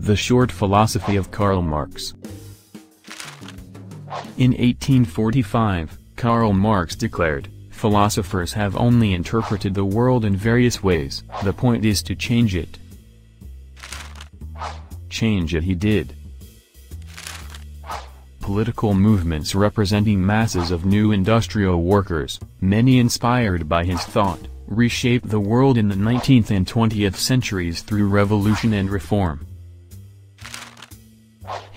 The Short Philosophy of Karl Marx In 1845, Karl Marx declared, Philosophers have only interpreted the world in various ways, the point is to change it. Change it he did. Political movements representing masses of new industrial workers, many inspired by his thought, reshaped the world in the 19th and 20th centuries through revolution and reform.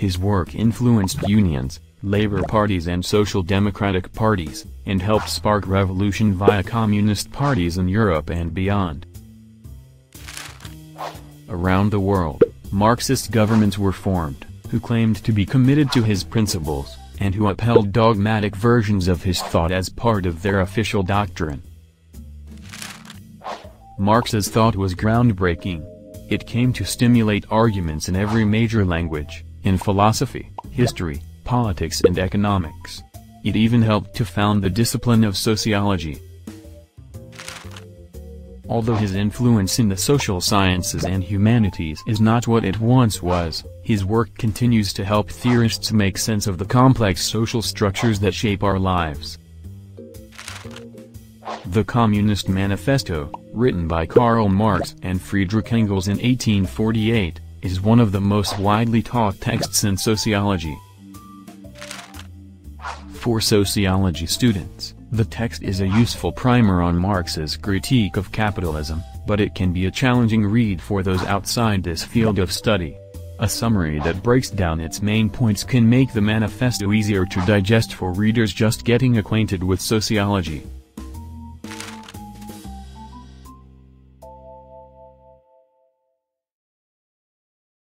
His work influenced unions, labor parties and social democratic parties, and helped spark revolution via communist parties in Europe and beyond. Around the world, Marxist governments were formed, who claimed to be committed to his principles, and who upheld dogmatic versions of his thought as part of their official doctrine. Marx's thought was groundbreaking. It came to stimulate arguments in every major language, in philosophy, history, politics and economics. It even helped to found the discipline of sociology. Although his influence in the social sciences and humanities is not what it once was, his work continues to help theorists make sense of the complex social structures that shape our lives. The Communist Manifesto, written by Karl Marx and Friedrich Engels in 1848, is one of the most widely taught texts in sociology. For sociology students, the text is a useful primer on Marx's critique of capitalism, but it can be a challenging read for those outside this field of study. A summary that breaks down its main points can make the manifesto easier to digest for readers just getting acquainted with sociology.